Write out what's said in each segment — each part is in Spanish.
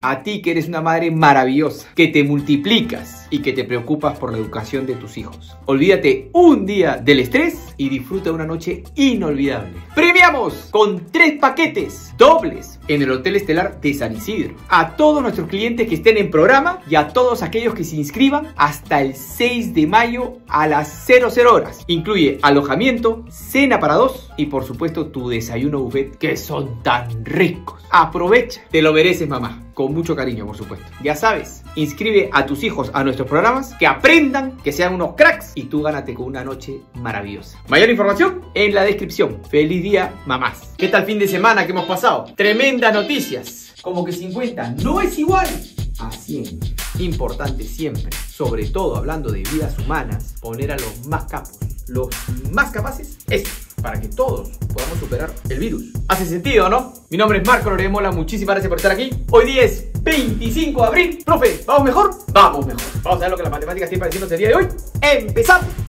A ti que eres una madre maravillosa, que te multiplicas y que te preocupas por la educación de tus hijos. Olvídate un día del estrés y disfruta una noche inolvidable. Premiamos con tres paquetes dobles en el Hotel Estelar de San Isidro. A todos nuestros clientes que estén en programa y a todos aquellos que se inscriban hasta el 6 de mayo a las 00 horas. Incluye alojamiento, cena para dos y por supuesto tu desayuno buffet que son tan ricos. Aprovecha, te lo mereces mamá con mucho cariño, por supuesto. Ya sabes, inscribe a tus hijos a nuestros programas, que aprendan, que sean unos cracks y tú gánate con una noche maravillosa. Mayor información en la descripción. Feliz día, mamás. ¿Qué tal fin de semana que hemos pasado? Tremendas noticias. Como que 50 no es igual a 100. Importante siempre, sobre todo hablando de vidas humanas, poner a los más capos, los más capaces, eso para que todos podamos superar el virus. ¿Hace sentido, no? Mi nombre es Marco Loremola, muchísimas gracias por estar aquí. Hoy día es 25 de abril. Profe, ¿vamos mejor? Vamos mejor. Vamos a ver lo que las matemáticas tienen para decirnos el día de hoy. ¡Empezamos!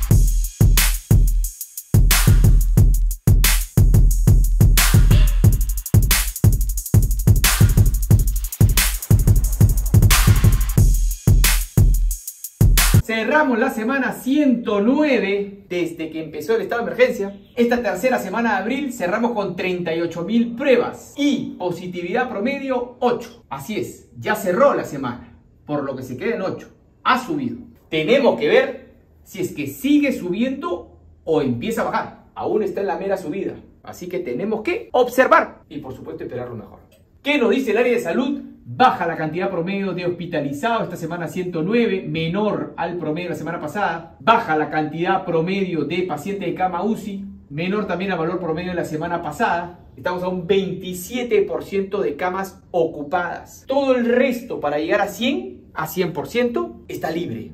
Cerramos la semana 109 desde que empezó el estado de emergencia. Esta tercera semana de abril cerramos con 38.000 pruebas y positividad promedio 8. Así es, ya cerró la semana, por lo que se queda en 8. Ha subido. Tenemos que ver si es que sigue subiendo o empieza a bajar. Aún está en la mera subida. Así que tenemos que observar y por supuesto esperar lo mejor. ¿Qué nos dice el área de salud? Baja la cantidad promedio de hospitalizados esta semana 109, menor al promedio de la semana pasada. Baja la cantidad promedio de pacientes de cama UCI, menor también al valor promedio de la semana pasada. Estamos a un 27% de camas ocupadas. Todo el resto para llegar a 100, a 100%, está libre.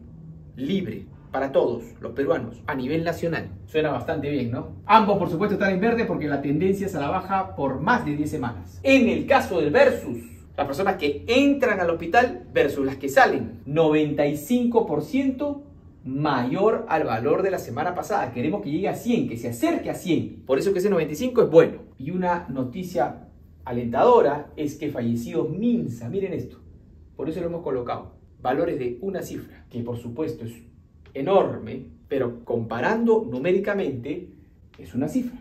Libre para todos los peruanos a nivel nacional. Suena bastante bien, ¿no? Ambos, por supuesto, están en verde porque la tendencia es a la baja por más de 10 semanas. En el caso del versus, las personas que entran al hospital versus las que salen. 95% mayor al valor de la semana pasada. Queremos que llegue a 100, que se acerque a 100. Por eso que ese 95 es bueno. Y una noticia alentadora es que fallecidos Minsa, miren esto. Por eso lo hemos colocado. Valores de una cifra, que por supuesto es enorme, pero comparando numéricamente es una cifra.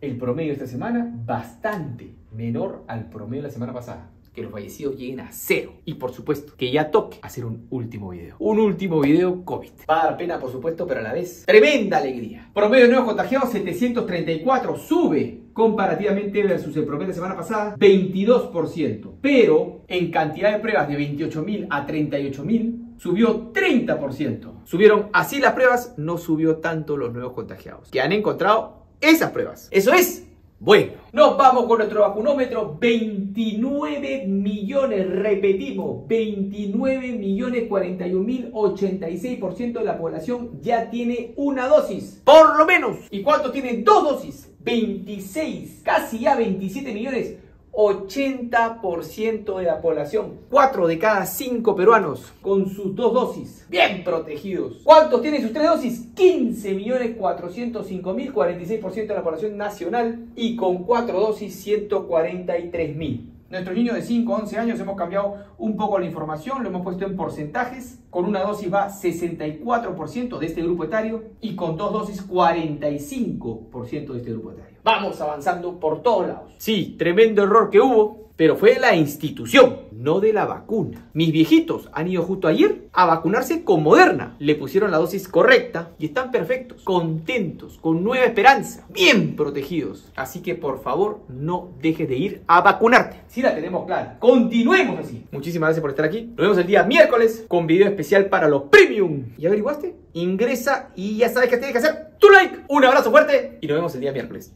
El promedio de esta semana bastante menor al promedio de la semana pasada que los fallecidos lleguen a cero. Y por supuesto, que ya toque hacer un último video. Un último video COVID. Va a dar pena, por supuesto, pero a la vez tremenda alegría. Promedio de nuevos contagiados 734, sube comparativamente versus el promedio de semana pasada 22%. Pero en cantidad de pruebas de 28.000 a 38.000 subió 30%. Subieron así las pruebas, no subió tanto los nuevos contagiados. Que han encontrado esas pruebas. Eso es bueno, nos vamos con nuestro vacunómetro. 29 millones, repetimos, 29 millones 41 mil 86% de la población ya tiene una dosis. Por lo menos. ¿Y cuánto tiene dos dosis? 26, casi ya 27 millones 80% de la población, 4 de cada 5 peruanos con sus dos dosis, bien protegidos. ¿Cuántos tienen sus tres dosis? 15 millones 405 mil, 46% de la población nacional y con 4 dosis 143 mil. Nuestros niños de 5 11 años hemos cambiado un poco la información, lo hemos puesto en porcentajes. Con una dosis va 64% de este grupo etario y con dos dosis 45% de este grupo etario. Vamos avanzando por todos lados. Sí, tremendo error que hubo, pero fue la institución, no de la vacuna. Mis viejitos han ido justo ayer a vacunarse con Moderna. Le pusieron la dosis correcta y están perfectos, contentos, con nueva esperanza, bien protegidos. Así que por favor, no dejes de ir a vacunarte. Si la tenemos clara, continuemos así. Muchísimas gracias por estar aquí. Nos vemos el día miércoles con video especial para los premium. ¿Y averiguaste? Ingresa y ya sabes qué tienes que hacer. Tu like. Un abrazo fuerte y nos vemos el día miércoles.